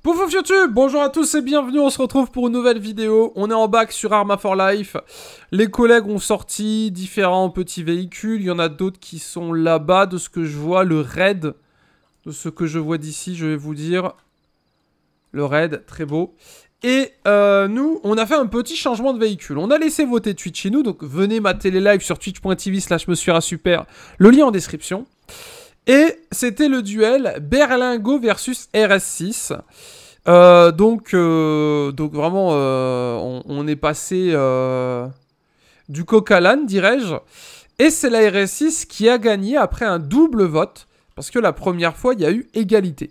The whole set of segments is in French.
Pouf YouTube, bonjour à tous et bienvenue, on se retrouve pour une nouvelle vidéo. On est en bac sur Arma for Life. Les collègues ont sorti différents petits véhicules. Il y en a d'autres qui sont là-bas, de ce que je vois. Le raid, de ce que je vois d'ici, je vais vous dire. Le raid, très beau. Et euh, nous, on a fait un petit changement de véhicule. On a laissé voter Twitch chez nous, donc venez mater les lives sur twitch.tv slash me super. Le lien en description. Et c'était le duel Berlingo versus RS6. Euh, donc, euh, donc vraiment, on, est passé du coq à l'âne, dirais-je. Et c'est la RS6 qui a gagné après un double vote, parce que la première fois, il y a eu égalité.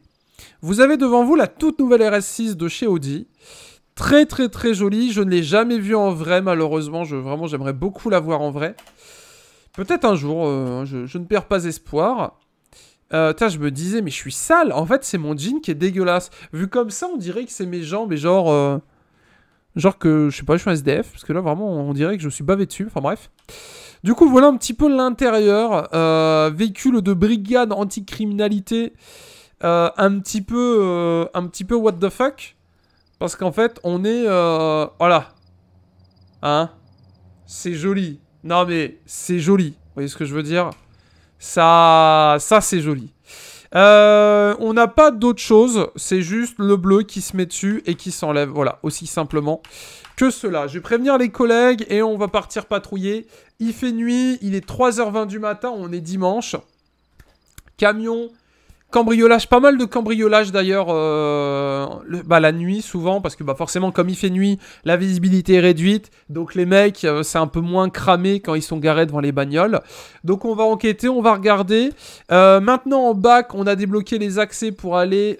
Vous avez devant vous la toute nouvelle RS6 de chez Audi. Très très très jolie. Je ne l'ai jamais vue en vrai malheureusement. Vraiment j'aimerais beaucoup la voir en vrai. Peut-être un jour. Euh, je, ne perds pas espoir. Euh, je me disais mais je suis sale. En fait c'est mon jean qui est dégueulasse. Vu comme ça on dirait que c'est mes jambes et genre... Euh, genre que je sais pas je suis un SDF. Parce que là vraiment on dirait que je suis bavé dessus. Enfin bref. Du coup voilà un petit peu l'intérieur. Euh, véhicule de brigade anticriminalité. Euh, un petit peu un petit peu what the fuck parce qu'en fait on est voilà hein? C'est joli non mais c'est joli vous voyez ce que je veux dire? Ça ça c'est joli. On n'a pas d'autre chose. C'est juste le bleu qui se met dessus et qui s'enlève. Voilà aussi simplement que cela. Je vais prévenir les collègues et on va partir patrouiller. Il fait nuit il est 3h20 du matin on est dimanche. Camion Cambriolage, pas mal de cambriolage d'ailleurs euh, bah, la nuit souvent parce que bah, forcément comme il fait nuit la visibilité est réduite donc les mecs euh, c'est un peu moins cramé quand ils sont garés devant les bagnoles. Donc on va enquêter, on va regarder. Euh, maintenant en bac on a débloqué les accès pour aller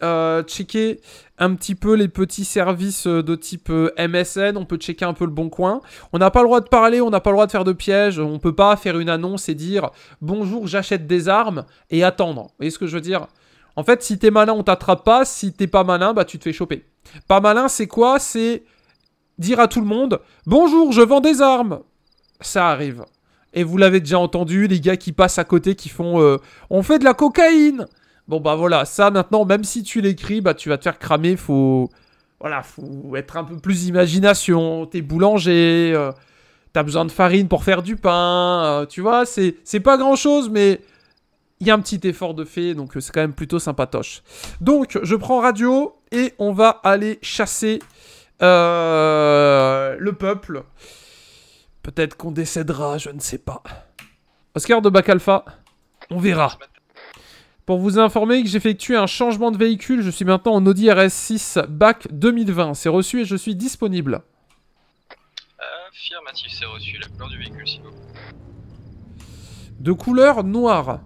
checker un petit peu les petits services de type MSN, on peut checker un peu le bon coin. On n'a pas le droit de parler, on n'a pas le droit de faire de pièges, on peut pas faire une annonce et dire bonjour j'achète des armes et attendre. Vous voyez ce que je veux dire? En fait, si t'es malin, on t'attrape pas. Si t'es pas malin, bah tu te fais choper. Pas malin, c'est quoi? C'est dire à tout le monde Bonjour, je vends des armes. Ça arrive. Et vous l'avez déjà entendu, les gars qui passent à côté qui font euh, On fait de la cocaïne Bon bah voilà, ça maintenant, même si tu l'écris, bah tu vas te faire cramer. Faut. Voilà, faut être un peu plus imagination. T'es boulanger. Euh, t'as besoin de farine pour faire du pain. Euh, tu vois, c'est pas grand chose, mais il y a un petit effort de fait, donc euh, c'est quand même plutôt sympatoche. Donc, je prends radio et on va aller chasser euh, le peuple. Peut-être qu'on décédera, je ne sais pas. Oscar de Bac Alpha, on verra. Pour vous informer que j'effectue un changement de véhicule, je suis maintenant en Audi RS6 Bac 2020. C'est reçu et je suis disponible. Affirmatif, c'est reçu. La couleur du véhicule, s'il vous plaît. De couleur noire.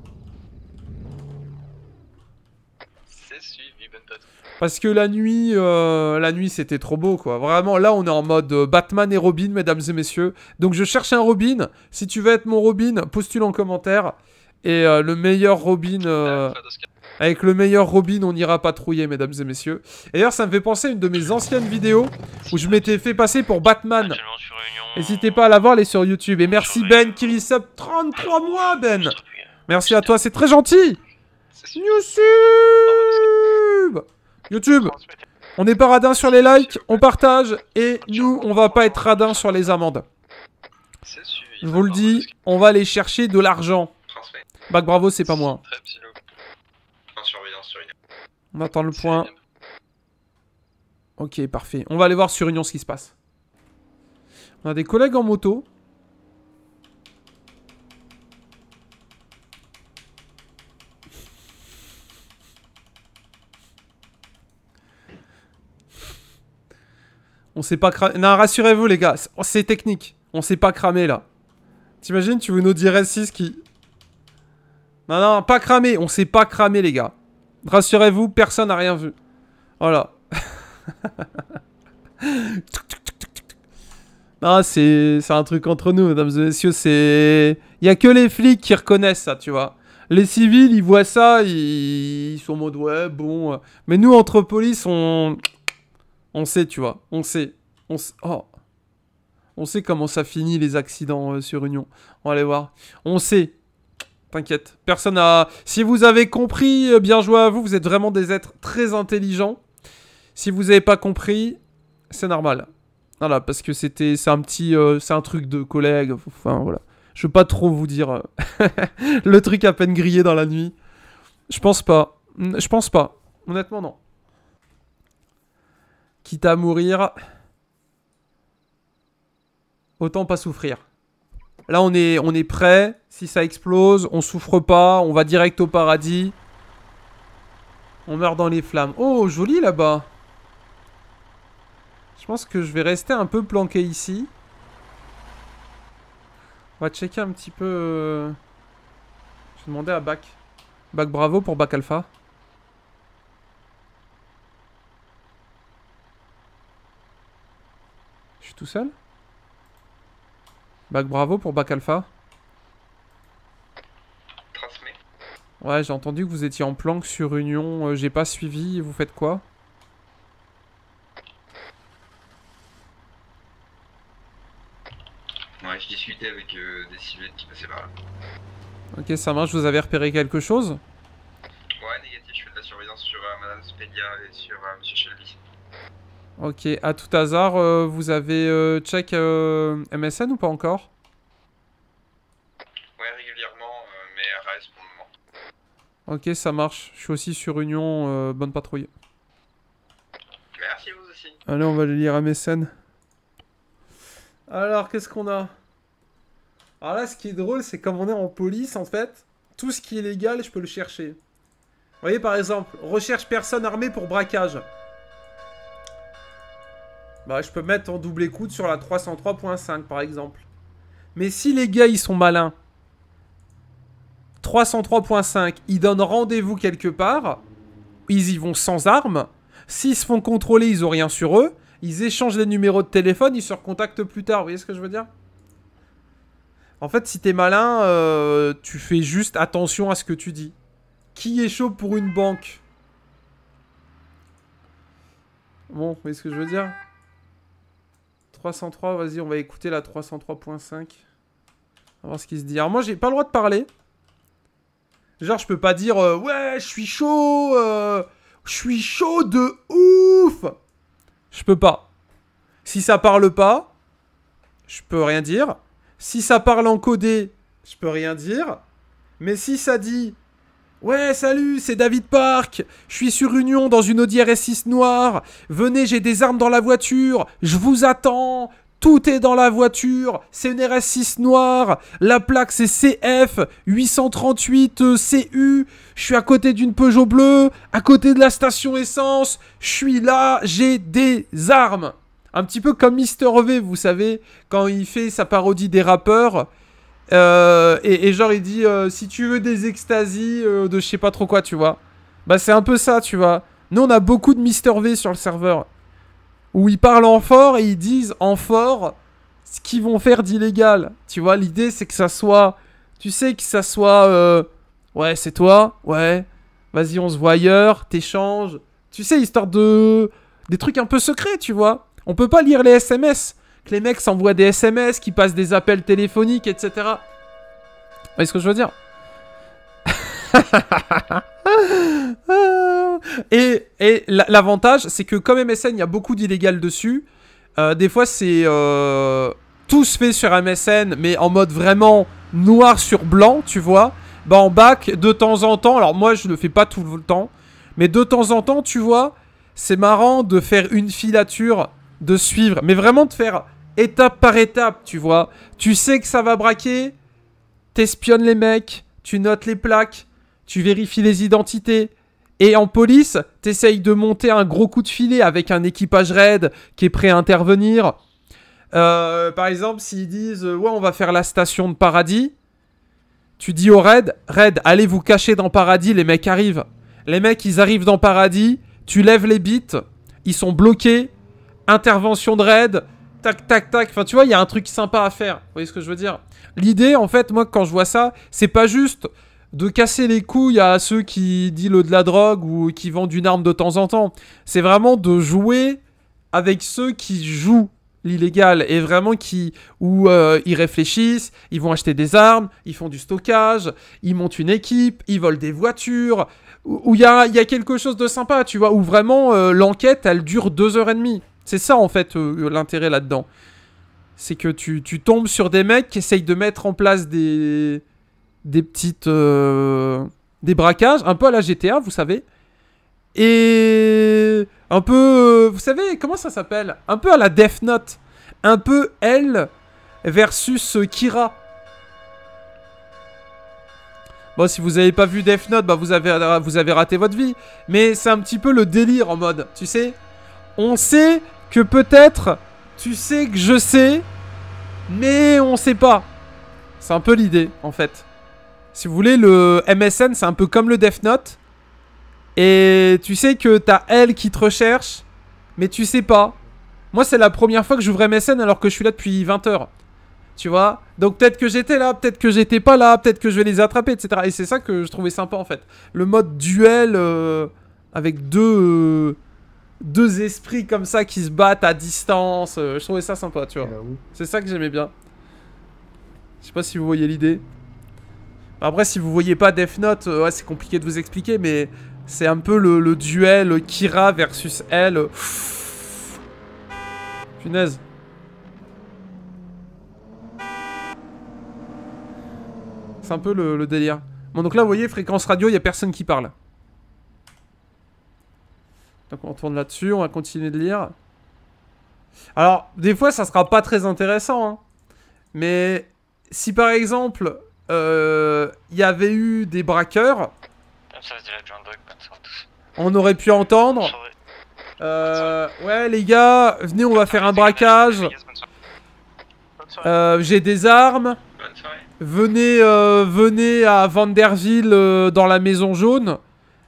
Parce que la nuit, euh, la nuit c'était trop beau quoi. Vraiment, là on est en mode euh, Batman et Robin, mesdames et messieurs. Donc je cherche un Robin. Si tu veux être mon Robin, postule en commentaire. Et euh, le meilleur Robin. avec le meilleur Robin, on ira patrouiller, mesdames et messieurs. Et d'ailleurs, ça me fait penser à une de mes anciennes vidéos où je m'étais fait passer pour Batman. N'hésitez pas à la voir, elle est sur YouTube. Et merci Ben qui sub 33 mois, Ben. Merci à toi, c'est très gentil. YouTube YouTube On est pas radin sur les likes, on partage, et nous, on va pas être radin sur les amendes. Je vous le dis, on va aller chercher de l'argent. Bac bravo, c'est pas moi. On attend le point. Ok, parfait. On va aller voir sur Union ce qui se passe. On a des collègues en moto. On sait pas cramer. Non, rassurez-vous, les gars. C'est technique. On sait pas cramer, là. T'imagines, tu veux nous dire S6 qui... Non, non, pas cramer. On sait pas cramer, les gars. Rassurez-vous, personne n'a rien vu. Voilà. non, c'est un truc entre nous, mesdames et messieurs. C'est... Il y a que les flics qui reconnaissent ça, tu vois. Les civils, ils voient ça, ils, ils sont en mode, ouais, bon... Mais nous, entre police, on... On sait, tu vois. On sait. On sait. Oh. On sait comment ça finit les accidents euh, sur Union. On va aller voir. On sait. T'inquiète. Personne a... Si vous avez compris, euh, bien joué à vous. Vous êtes vraiment des êtres très intelligents. Si vous avez pas compris, c'est normal. Voilà, parce que c'était, c'est un petit, euh, c'est un truc de collègue. Enfin voilà. Je veux pas trop vous dire le truc à peine grillé dans la nuit. Je pense pas. Je pense pas. Honnêtement, non. Quitte à mourir, autant pas souffrir. Là, on est, on est prêt. Si ça explose, on souffre pas. On va direct au paradis. On meurt dans les flammes. Oh, joli là-bas. Je pense que je vais rester un peu planqué ici. On va checker un petit peu... euh, Je vais demander à Bac. Bac Bravo pour Bac Alpha. Je suis tout seul Bac Bravo pour Bac Alpha. Transmet. Ouais, j'ai entendu que vous étiez en planque sur Union. euh, j'ai pas suivi. Vous faites quoi? Ouais, je discutais avec euh, des silhouettes qui passaient par là. Ok, ça marche. Vous avez repéré quelque chose? Ouais, négatif, je fais de la surveillance sur euh, Madame Spedia et sur euh, Monsieur Shelby. Ok, à tout hasard, euh, vous avez euh, check euh, MSN ou pas encore? Ouais, régulièrement, euh, mais RAS pour le moment. Ok, ça marche. Je suis aussi sur Union. bonne patrouille. Merci, vous aussi. Allez, on va aller lire MSN. Alors, qu'est-ce qu'on a? Alors là, ce qui est drôle, c'est comme on est en police, en fait, tout ce qui est légal, je peux le chercher. Vous voyez, par exemple, recherche personne armée pour braquage. Bah, je peux mettre en double écoute sur la 303.5, par exemple. Mais si les gars, ils sont malins, 303.5, ils donnent rendez-vous quelque part, ils y vont sans armes, S'ils se font contrôler, ils ont rien sur eux. Ils échangent les numéros de téléphone, ils se recontactent plus tard. Vous voyez ce que je veux dire? En fait, si t'es malin, euh, tu fais juste attention à ce que tu dis. Qui est chaud pour une banque? Bon, vous voyez ce que je veux dire? 303, vas-y, on va écouter la 303.5. On va voir ce qui se dit. Alors moi, j'ai pas le droit de parler. Genre, je peux pas dire euh, ouais, je suis chaud, euh, je suis chaud de ouf. Je peux pas. Si ça parle pas, je peux rien dire. Si ça parle en codé, je peux rien dire. Mais si ça dit Ouais, salut, c'est David Park. Je suis sur Union dans une Audi RS6 noire. Venez, j'ai des armes dans la voiture. Je vous attends. Tout est dans la voiture. C'est une RS6 noire. La plaque, c'est CF 838 euh, CU. Je suis à côté d'une Peugeot bleue. À côté de la station essence. Je suis là. J'ai des armes. Un petit peu comme Mister V, vous savez, quand il fait sa parodie des rappeurs. Euh, et, genre il dit euh, si tu veux des extasies euh, de je sais pas trop quoi tu vois. Bah c'est un peu ça tu vois. Nous on a beaucoup de Mister V sur le serveur. Où ils parlent en fort et ils disent en fort ce qu'ils vont faire d'illégal. Tu vois l'idée c'est que ça soit tu sais que ça soit ouais c'est toi ouais. Vas-y on se voit ailleurs t'échanges. Tu sais histoire de des trucs un peu secrets tu vois. On peut pas lire les SMS que les mecs s'envoient des SMS, qui passent des appels téléphoniques, etc. Vous voyez ce que je veux dire Et, et la- l'avantage, c'est que comme MSN, il y a beaucoup d'illégal dessus. euh, des fois, c'est... euh, tout se fait sur MSN, mais en mode vraiment noir sur blanc, tu vois. Bah en bac, de temps en temps, alors moi je le fais pas tout le temps, mais de temps en temps, tu vois, c'est marrant de faire une filature, de suivre, mais vraiment de faire étape par étape, tu vois. Tu sais que ça va braquer, t'espionnes les mecs, tu notes les plaques, tu vérifies les identités. Et en police, t'essayes de monter un gros coup de filet avec un équipage raid qui est prêt à intervenir. Euh, par exemple, s'ils disent euh, Ouais, on va faire la station de paradis, tu dis au raid Raid, allez vous cacher dans paradis, les mecs arrivent. Les mecs, ils arrivent dans paradis, tu lèves les bits, ils sont bloqués, intervention de raid, tac tac tac. Enfin, tu vois, il y a un truc sympa à faire. Vous voyez ce que je veux dire? L'idée, en fait, moi, quand je vois ça, c'est pas juste de casser les couilles à ceux qui dealent de la drogue ou qui vendent une arme de temps en temps. C'est vraiment de jouer avec ceux qui jouent l'illégal et vraiment qui où euh, ils réfléchissent, ils vont acheter des armes, ils font du stockage, ils montent une équipe, ils volent des voitures. où il y a, y a quelque chose de sympa, tu vois, où vraiment euh, l'enquête, elle dure deux heures et demie. C'est ça, en fait, euh, l'intérêt là-dedans. C'est que tu, tombes sur des mecs qui essayent de mettre en place des, des petites... euh, des braquages, un peu à la GTA, vous savez. Et un peu... euh, Vous savez, comment ça s'appelle? Un peu à la Death Note. Un peu elle versus euh, Kira. Bon, si vous avez pas vu Death Note, bah vous avez, vous avez raté votre vie. Mais c'est un petit peu le délire en mode, tu sais On sait que peut-être, tu sais que je sais, mais on sait pas. C'est un peu l'idée, en fait. Si vous voulez, le MSN, c'est un peu comme le Death Note. Et tu sais que t'as elle qui te recherche, mais tu sais pas. Moi, c'est la première fois que j'ouvre MSN alors que je suis là depuis 20 heures. Tu vois? Donc peut-être que j'étais là, peut-être que j'étais pas là, peut-être que je vais les attraper, etc. Et c'est ça que je trouvais sympa en fait. Le mode duel euh, avec deux, euh, deux esprits comme ça qui se battent à distance. euh, je trouvais ça sympa, tu vois. J'avoue. C'est ça que j'aimais bien. Je sais pas si vous voyez l'idée. Après, si vous voyez pas Death Note, euh, ouais, c'est compliqué de vous expliquer, mais c'est un peu le, le duel Kira versus elle. Punaise. C'est un peu le, le délire. Bon, donc là, vous voyez, fréquence radio, il y a personne qui parle. Donc on tourne là-dessus, on va continuer de lire. Alors, des fois, ça sera pas très intéressant, hein. Mais si par exemple, euh, il y avait eu des braqueurs, on aurait pu entendre. Euh, ouais, les gars, venez, on va faire un braquage. Euh, J'ai des armes. Venez, euh, venez à Vanderville dans la maison jaune.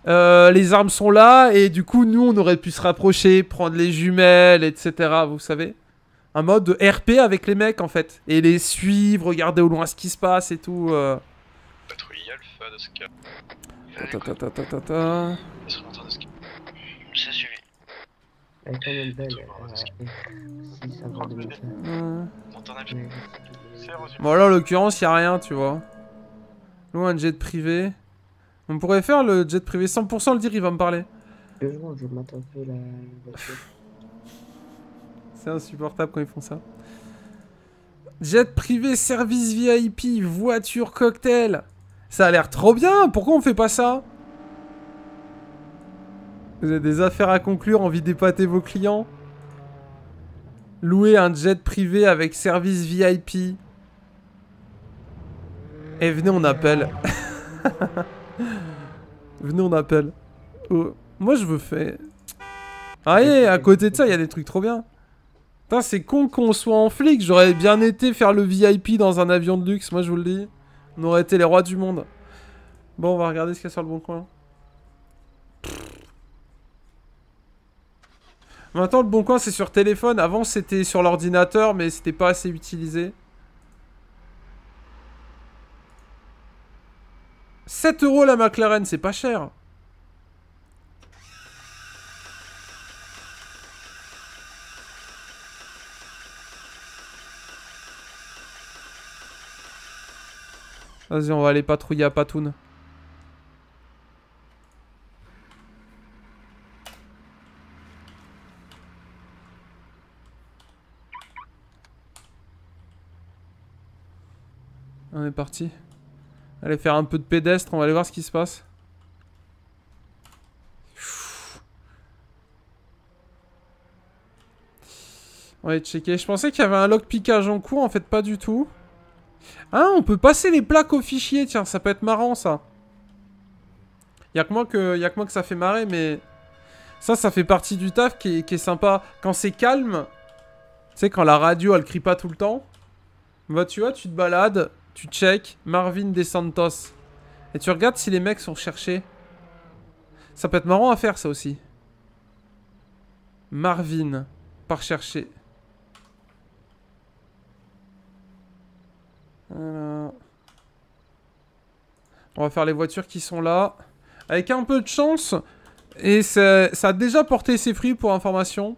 Euh, les armes sont là et du coup nous on aurait pu se rapprocher, prendre les jumelles, etc. Vous savez, un mode de RP avec les mecs en fait et les suivre, regarder au loin ce qui se passe et tout. euh. Patrouille Alpha de ce cas. Ta, ta, ta, ta, ta, ta. Ils sont en train de ski. C'est suivi. Elle est quand même belle. 6 avant 2005. T'entends un Mais C'est reçu. Bon là en l'occurrence y a rien tu vois. Loin un jet privé. On pourrait faire le jet privé 100% le dire il va me parler. deux secondes, je mate un peu la voiture. C'est insupportable quand ils font ça. Jet privé, service VIP, voiture cocktail. Ça a l'air trop bien. Pourquoi on fait pas ça? Vous avez des affaires à conclure, envie d'épater vos clients? Louer un jet privé avec service VIP. Et venez, on appelle. venez, on appelle. Oh, Moi, je veux faire... Ah, et à côté de ça, il y a des trucs trop bien. Putain, c'est con qu'on soit en flic. J'aurais bien été faire le VIP dans un avion de luxe, moi je vous le dis. On aurait été les rois du monde. Bon, on va regarder ce qu'il y a sur le bon coin. Maintenant, le bon coin, c'est sur téléphone. Avant, c'était sur l'ordinateur, mais c'était pas assez utilisé. 7 euros la McLaren, c'est pas cher. Vas-y, on va aller patrouiller à Patoun. On est parti. Allez faire un peu de pédestre, on va aller voir ce qui se passe. On va checker. Je pensais qu'il y avait un log piquage en cours, en fait pas du tout. Ah, on peut passer les plaques au fichier, tiens, ça peut être marrant ça. Y'a que moi que, y a que moi que ça fait marrer, mais ça, ça fait partie du taf qui est, qui est sympa. Quand c'est calme, tu sais, quand la radio elle crie pas tout le temps, bah tu vois, tu te balades, tu check Marvin Des Santos et tu regardes si les mecs sont cherchés. Ça peut être marrant à faire ça aussi. Marvin, par chercher. On va faire les voitures qui sont là. Avec un peu de chance. Et ça, ça a déjà porté ses fruits pour information.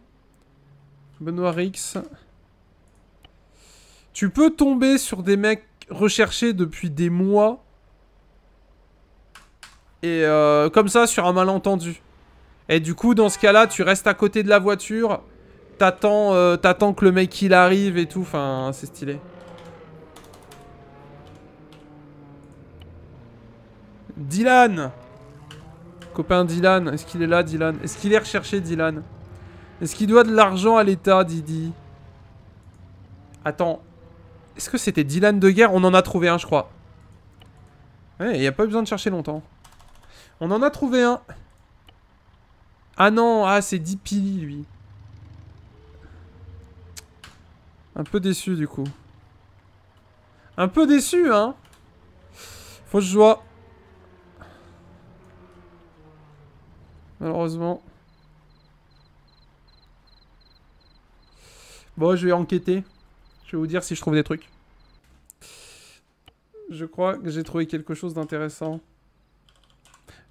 Benoît Rix. Tu peux tomber sur des mecs recherchés depuis des mois. Et euh, comme ça, sur un malentendu. Et du coup, dans ce cas-là, tu restes à côté de la voiture. T'attends euh, que le mec il arrive et tout. Enfin, c'est stylé. Dylan Copain Dylan, est-ce qu'il est là Dylan? Est-ce qu'il est recherché Dylan? Est-ce qu'il doit de l'argent à l'État Didi? Attends. Est-ce que c'était Dylan de guerre On en a trouvé un je crois. Ouais, il n'y a pas besoin de chercher longtemps. On en a trouvé un. Ah non, ah c'est Dipili lui. Un peu déçu du coup. Un peu déçu hein Faut que je joue. Malheureusement. Bon, je vais enquêter. Je vais vous dire si je trouve des trucs. Je crois que j'ai trouvé quelque chose d'intéressant.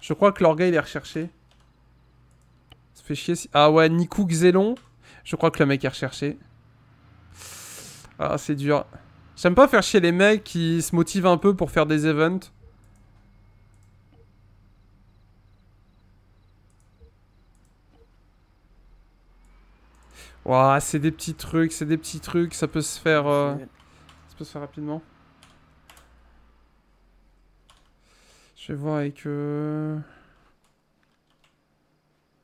Je crois que l'orgueil il est recherché. Ça fait chier. Ah ouais, Nikou Xelon. Je crois que le mec est recherché. Ah, c'est dur. J'aime pas faire chier les mecs qui se motivent un peu pour faire des events. Ouah, c'est des petits trucs, c'est des petits trucs, ça peut se faire... euh, Ça peut se faire rapidement. Je vais voir avec... euh,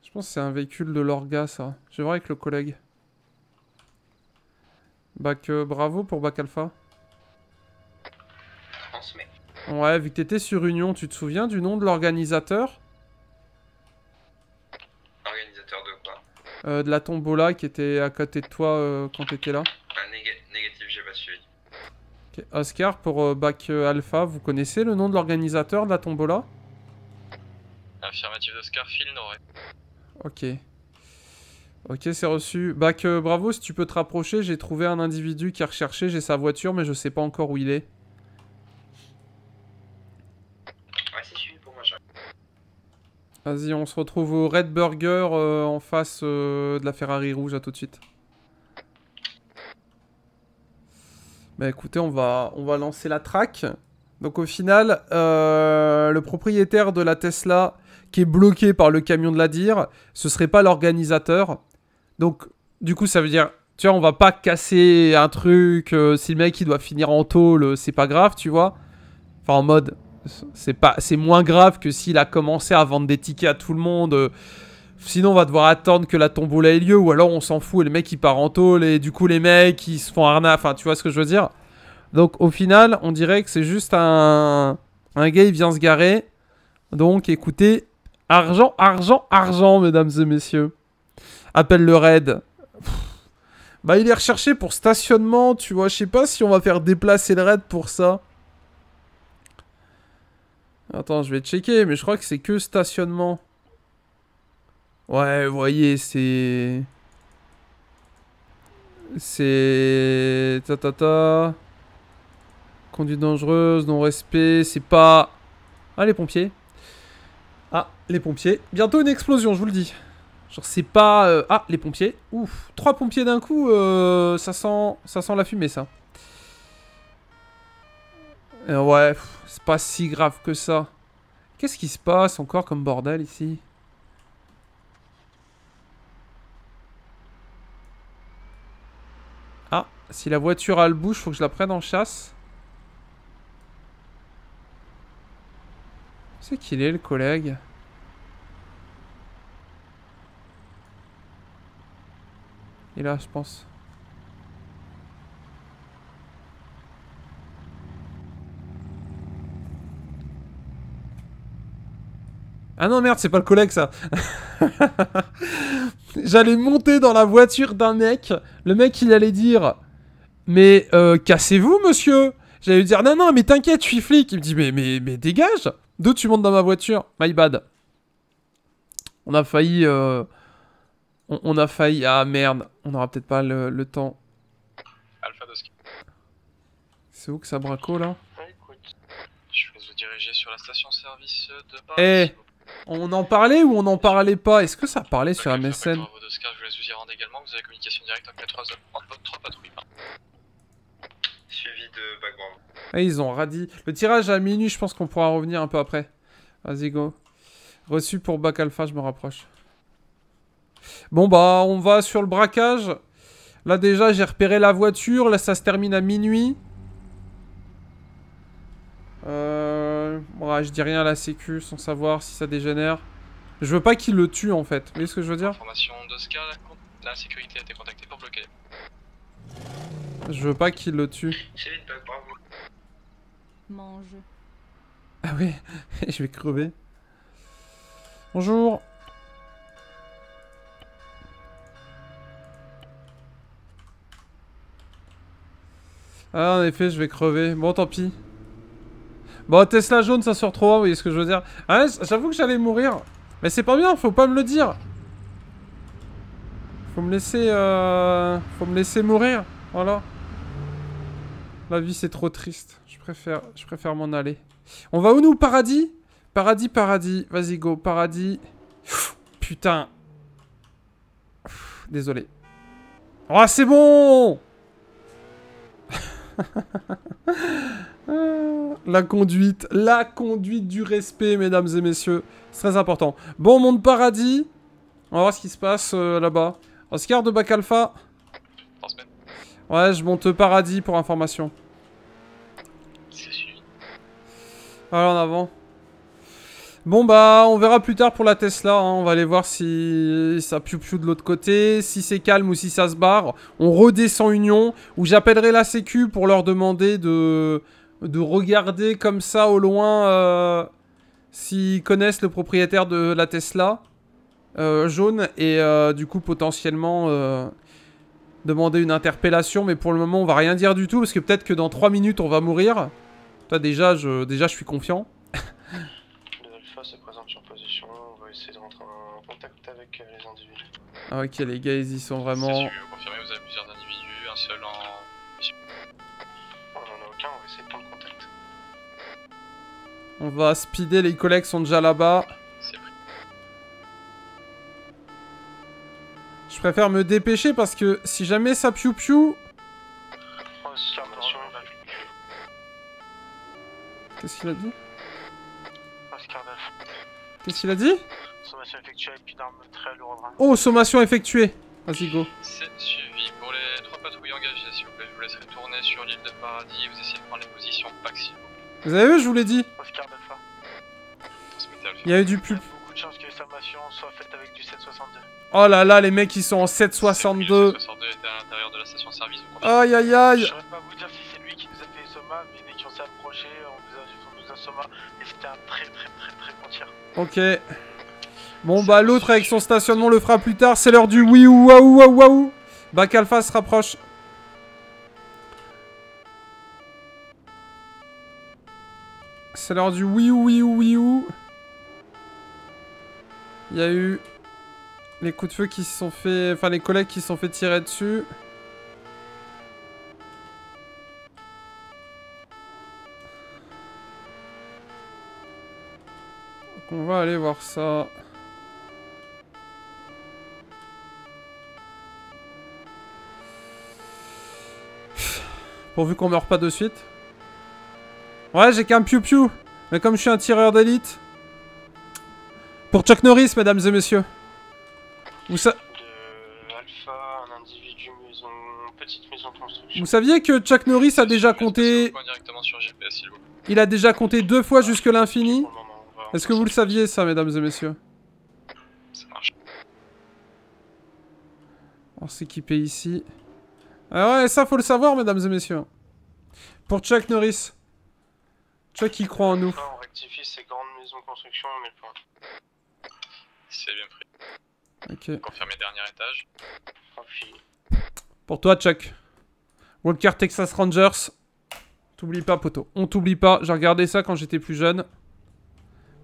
Je pense que c'est un véhicule de l'orga, ça. Je vais voir avec le collègue. Bac euh, bravo pour Bac Alpha. Transmet. Ouais, vu que t'étais sur Union, tu te souviens du nom de l'organisateur? Euh, de la tombola qui était à côté de toi euh, quand t'étais là Ah, néga- négatif, j'ai pas suivi. Oscar, pour euh, Bac Alpha, vous connaissez le nom de l'organisateur de la tombola? Affirmative d'Oscar, Phil Noré. Ok. Ok, c'est reçu. Bac euh, bravo, si tu peux te rapprocher, j'ai trouvé un individu qui est recherché, j'ai sa voiture, mais je sais pas encore où il est. Ouais, c'est suivi pour moi, j'arrive. Vas-y, on se retrouve au Red Burger euh, en face euh, de la Ferrari rouge, à tout de suite. Bah écoutez, on va, on va lancer la track. Donc au final, euh, le propriétaire de la Tesla qui est bloqué par le camion de la DIR, ce serait pas l'organisateur. Donc du coup, ça veut dire, tu vois, on va pas casser un truc. si le mec il doit finir en tôle, c'est pas grave, tu vois. Enfin en mode, c'est pas, c'est moins grave que s'il a commencé à vendre des tickets à tout le monde. euh, Sinon, on va devoir attendre que la tombola ait lieu, ou alors on s'en fout et le mec il part en tôle, et du coup les mecs ils se font arnaque. Enfin, tu vois ce que je veux dire? Donc au final, on dirait que c'est juste un. Un gars vient se garer. Donc écoutez, argent, argent, argent, mesdames et messieurs. Appelle le raid. Bah, il est recherché pour stationnement, tu vois. Je sais pas si on va faire déplacer le raid pour ça. Attends, je vais checker, mais je crois que c'est que stationnement. Ouais, vous voyez, c'est... C'est... Ta ta ta... Conduite dangereuse, non-respect, c'est pas... Ah, les pompiers. Ah, les pompiers. Bientôt une explosion, je vous le dis. Genre, c'est pas... euh, Ah, les pompiers. Ouf, trois pompiers d'un coup, euh, ça, sent... ça sent la fumée, ça. Euh, ouais, c'est pas si grave que ça. Qu'est-ce qui se passe encore comme bordel ici? Ah, si la voiture a le bouche, faut que je la prenne en chasse. C'est qu'il est le collègue? Il est là, je pense. Ah non, merde, c'est pas le collègue, ça. J'allais monter dans la voiture d'un mec. Le mec, il allait dire Mais euh, cassez-vous, monsieur J'allais lui dire Non, non, mais t'inquiète, je suis flic. Il me dit Mais, mais, mais dégage D'où tu montes dans ma voiture? My bad. On a failli. euh, On, on a failli. Ah merde, on aura peut-être pas le, le temps. Alpha. C'est où que ça braco là? Écoute, je vais vous diriger sur la station-service de Paris. Eh. On en parlait ou on en parlait pas? Est-ce que ça parlait sur Alpha, MSN Bravo d'Oscar, je vous laisse vous y rendre également. Vous avez communication directe en 4 3 patrouilles. pardon. Suivi de background. Ah, ils ont radis. Le tirage à minuit, je pense qu'on pourra revenir un peu après. Vas-y, go. Reçu pour bac alpha, je me rapproche. Bon, bah, on va sur le braquage. Là, déjà, j'ai repéré la voiture. Là, ça se termine à minuit. Euh... Ouais, je dis rien à la sécu sans savoir si ça dégénère. Je veux pas qu'il le tue, en fait. Vous voyez ce que je veux dire? Information d'Oscar, la, sécurité a été contactée pour bloquer. Je veux pas qu'il le tue. J'ai une bague, bravo. Mange. Ah oui, je vais crever. Bonjour. Ah, en effet, je vais crever. Bon, tant pis. Bon, Tesla jaune, ça sort trop loin, vous voyez ce que je veux dire Ah, j'avoue que j'allais mourir. Mais c'est pas bien, faut pas me le dire. Faut me laisser... Euh... Faut me laisser mourir. Voilà. La vie, c'est trop triste. Je préfère, je préfère m'en aller. On va où nous, paradis? Paradis, paradis. Vas-y, go, paradis. Putain. Désolé. Oh, c'est bon La conduite, la conduite du respect, mesdames et messieurs. C'est très important. Bon, monde paradis. On va voir ce qui se passe euh, là-bas. Oscar de Bac Alpha. Ouais, je monte paradis pour information. Allez, en avant. Bon, bah, on verra plus tard pour la Tesla. hein. On va aller voir si ça piou-piou de l'autre côté, si c'est calme ou si ça se barre. On redescend Union, où j'appellerai la Sécu pour leur demander de, de regarder comme ça au loin euh, s'ils connaissent le propriétaire de la Tesla euh, jaune et euh, du coup potentiellement demander une interpellation. Mais pour le moment, on va rien dire du tout parce que peut-être que dans 3 minutes, on va mourir. Déjà, je, déjà, je suis confiant. Le Alpha se présente sur position, on va essayer de rentrer en contact avec les individus. Ok, les gars, ils y sont vraiment. On va speeder, les collègues sont déjà là-bas. Je préfère me dépêcher parce que si jamais ça piou-piou. Oscar, mention, Qu'est-ce qu'il a dit? Qu'est-ce qu'il a dit? Sommation effectuée avec une arme très lourde. Oh, sommation effectuée. Vas-y, go. C'est suivi. Pour les trois patrouilles engagées, s'il vous plaît, je vous laisserai tourner sur l'île de Paradis et vous essayez de prendre les positions s'il vous avez vu, je vous l'ai dit. Oscar Alpha. Il y a eu du pub. a beaucoup de chances que les sommations soient faites avec du 762. Oh là là, les mecs, ils sont en C'est pris, 762. Le 62 était à l'intérieur de la station-service, vous confirmez Aïe aïe Je aïe. saurais pas vous dire si c'est lui qui nous a fait les sommas, mais dès qu'on s'est approché, on nous a, on nous a somma, et c'était un très très très très bon tir. Ok. Bon, bah, l'autre avec son stationnement le fera plus tard. C'est l'heure du oui ou waouh waouh waouh. Bac Alpha se rapproche. C'est l'heure du oui ou oui ou oui ou. Il y a eu les coups de feu qui se sont fait. Enfin, les collègues qui se sont fait tirer dessus. On va aller voir ça. Pourvu qu'on meurt pas de suite. Ouais, j'ai qu'un piou-piou. Mais comme je suis un tireur d'élite. Pour Chuck Norris, mesdames et messieurs. Vous, sa- Alpha, un individu, maison, petite maison de construction. vous saviez que Chuck Norris a déjà compté. Il a déjà compté deux fois jusque l'infini. Est-ce que vous le saviez, ça, mesdames et messieurs? Ça marche. On s'équiper ici. Ah ouais, ça, faut le savoir, mesdames et messieurs. Pour Chuck Norris. Chuck, il croit en nous. On rectifie ces grandes maisons de construction, on met le point. C'est bien pris. Ok. Confirmé dernier étage. Pour toi, Chuck. Walker Texas Rangers. T'oublies pas, poteau. On t'oublie pas. J'ai regardé ça quand j'étais plus jeune.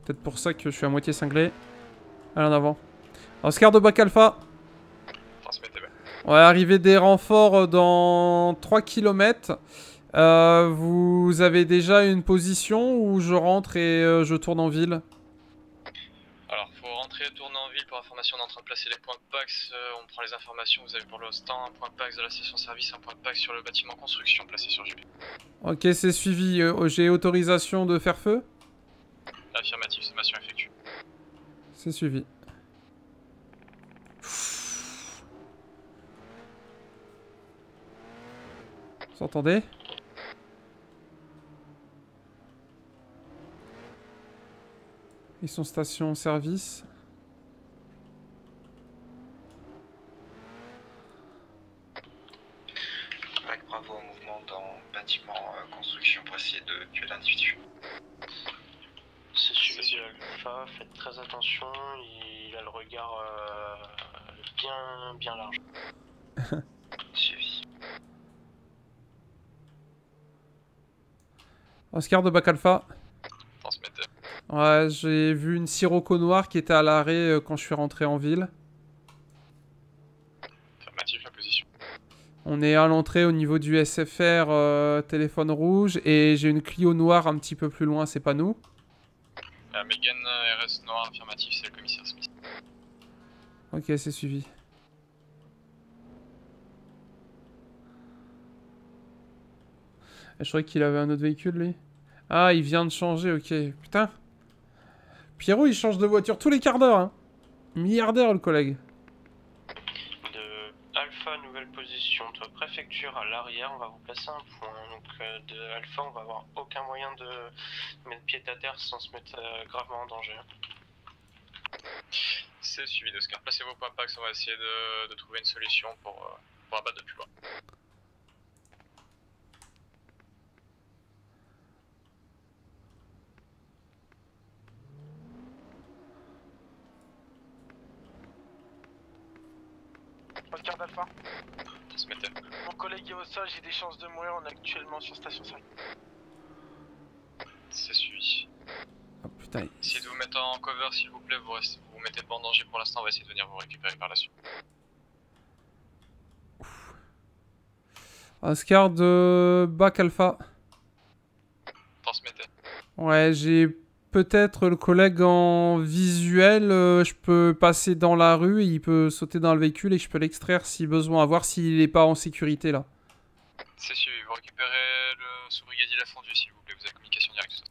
Peut-être pour ça que je suis à moitié cinglé. Allez, en avant. Oscar de Bac Alpha. Bien. Ouais, arrivé des renforts dans 3 km. Vous avez déjà une position où je rentre et euh, je tourne en ville? Alors, faut rentrer et tourner en ville pour information. On est en train de placer les points de Pax. euh, on prend les informations. Vous avez pour l'instant un point de Pax de la station-service, un point de Pax sur le bâtiment construction placé sur JP. Ok, c'est suivi. Euh, J'ai autorisation de faire feu? Affirmatif, sommation effectuée. C'est suivi. Vous entendez? Ils sont station service. Bac bravo au mouvement dans bâtiment euh, construction pour essayer de tuer l'individu. C'est sûr. Alpha, faites très attention, il a le regard euh, bien, bien large. Suivi. Oscar de Bac Alpha. Ouais, j'ai vu une Sirocco noire qui était à l'arrêt euh, quand je suis rentré en ville. Affirmatif, la position. On est à l'entrée au niveau du SFR euh, téléphone rouge et j'ai une Clio noire un petit peu plus loin, c'est pas nous. Euh, Megan RS noir, affirmatif, c'est le commissaire Smith. Ok, c'est suivi. Je croyais qu'il avait un autre véhicule lui. Ah, il vient de changer, ok. Putain. Pierrot, il change de voiture tous les quarts d'heure. Hein. Milliardaire le collègue. De Alpha, nouvelle position, de préfecture à l'arrière, on va vous placer un point. Donc euh, de Alpha, on va avoir aucun moyen de mettre pied à terre sans se mettre euh, gravement en danger. C'est suivi d'Oscar. Placez vos points pax, on va essayer de, de trouver une solution pour, euh, pour abattre de plus loin. Transmettez. Mon collègue est au sol, j'ai des chances de mourir, on est actuellement sur station 5. C'est suivi. Oh putain. Essayez de vous mettre en cover s'il vous plaît, vous, restez, vous vous mettez pas en danger pour l'instant, on va essayer de venir vous récupérer par la suite. Oscar de Bac Alpha. Transmettez. Ouais, j'ai peut-être le collègue en visuel. euh, je peux passer dans la rue, et il peut sauter dans le véhicule et je peux l'extraire si besoin, à voir s'il est pas en sécurité là. C'est suivi, vous récupérez le sous-brigadier La Fondue s'il vous plaît, vous avez communication directe.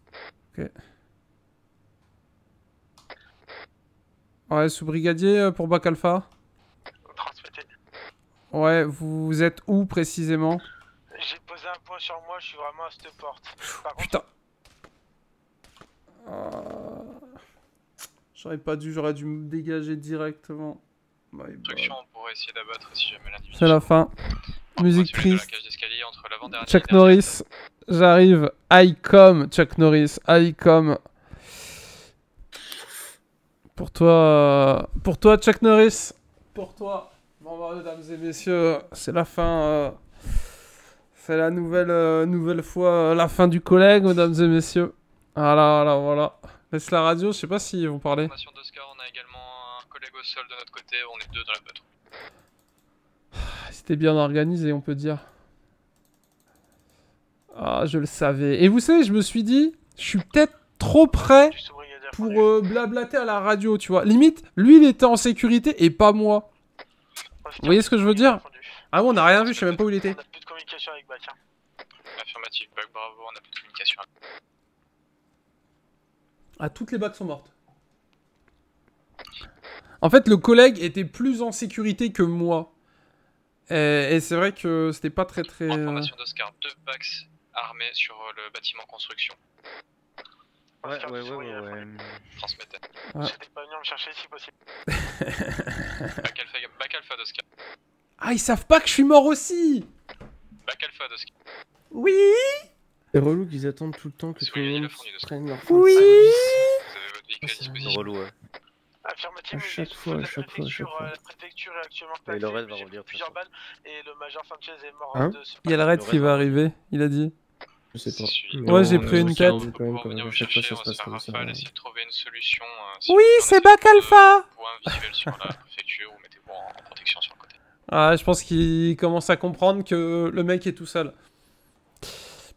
Ouais, sous-brigadier euh, pour Bac Alpha. Transmettez. Ouais, vous êtes où précisément? J'ai posé un point sur moi, je suis vraiment à cette porte. Par contre, Putain. Ah. J'aurais pas dû, j'aurais dû me dégager directement. My bad. Instruction, on pourrait essayer d'abattre si jamais l'individu. C'est la fin. Musique triste. Chuck Norris, j'arrive. ICOM, Chuck Norris, ICOM. Pour toi, euh, pour toi, Chuck Norris. Pour toi. Bon, bah, mesdames et messieurs, c'est la fin. euh, c'est la nouvelle, euh, nouvelle fois, euh, la fin du collègue, mesdames et messieurs. Voilà, voilà, voilà. Laisse la radio, je sais pas s'ils vont parler. On a également un collègue au sol de notre côté, on est deux dans la patrouille. C'était bien organisé, on peut dire. Ah, je le savais. Et vous savez, je me suis dit, je suis peut-être trop près sous-brigadier pour euh, blablater à la radio, tu vois. Limite, lui, il était en sécurité et pas moi. Oscar, vous voyez ce que je veux dire. Ah ouais, on a rien vu, je sais même pas où il était. On a plus de communication avec Bac. hein. Affirmatif, bug, bravo, on a plus de communication. Ah, toutes les bacs sont mortes. En fait, le collègue était plus en sécurité que moi. Et, et c'est vrai que c'était pas très très... euh, Information d'Oscar, deux Bax armés sur euh, le bâtiment construction. Ouais, Oscar, ouais, ouais, ouais, sous-brigadier ouais. Transmettez. Ouais. J'étais pas venu me chercher si possible. Bac alpha, bac alpha d'Oscar. Ah, ils savent pas que je suis mort aussi Bac alpha d'Oscar. Oui C'est relou qu'ils attendent tout le temps que Parce tout le monde prenne leur Oui Vous avez votre véhicule à C'est relou, ouais. Affirmatif, À chaque fois, à la chaque fois, à préfecture, chaque fois. euh, La préfecture est actuellement Et placée, le reste va revenir, plusieurs balles et le major Sanchez est mort Hein de ce Il y a le raid qui va arriver, il a dit. Je sais pas. Ouais, j'ai pris une on- tête. on- On va quand même, pouvoir quand venir même, vous à chaque fois, chercher, ça on se va se passe faire comme ça. rafale, essayer de trouver une solution. euh, si Oui, c'est Bac Alpha Point visuel sur la préfecture ou mettez-vous en protection sur le côté. Ah, je pense qu'il commence à comprendre que le mec est tout seul.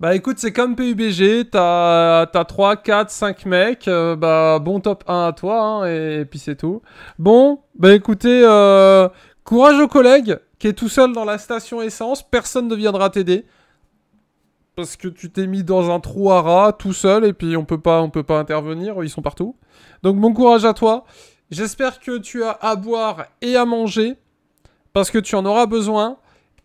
Bah écoute, c'est comme PUBG, t'as t'as 3, 4, 5 mecs, euh, bah bon top 1 à toi, hein, et, puis c'est tout. Bon, bah écoutez, euh, courage au collègue qui est tout seul dans la station essence, personne ne viendra t'aider. parce que tu t'es mis dans un trou à rats tout seul et puis on peut pas, on peut pas intervenir, ils sont partout. Donc bon courage à toi. J'espère que tu as à boire et à manger parce que tu en auras besoin.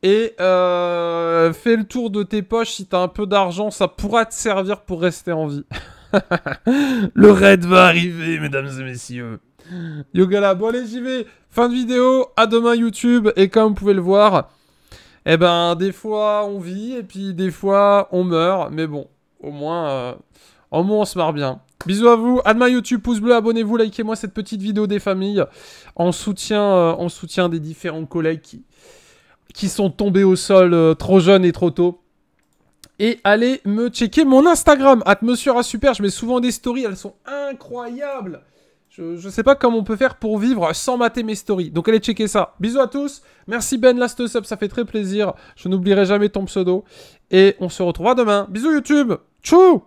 Et euh, fais le tour de tes poches si t'as un peu d'argent, ça pourra te servir pour rester en vie. le raid va arriver, mesdames et messieurs. Yogala, bon allez j'y vais. Fin de vidéo, à demain YouTube. Et comme vous pouvez le voir, eh ben des fois on vit et puis des fois on meurt. Mais bon, au moins, euh, au moins on se marre bien. Bisous à vous, à demain YouTube, pouce bleu, abonnez-vous, likez-moi cette petite vidéo des familles en soutien, euh, en soutien des différents collègues qui, qui sont tombés au sol euh, trop jeunes et trop tôt. Et allez me checker mon Instagram, at Monsieur Super. Je mets souvent des stories, elles sont incroyables. Je, je sais pas comment on peut faire pour vivre sans mater mes stories. Donc allez checker ça. Bisous à tous. Merci Ben Last Sub, ça fait très plaisir. Je n'oublierai jamais ton pseudo. Et on se retrouvera demain. Bisous YouTube. Tchou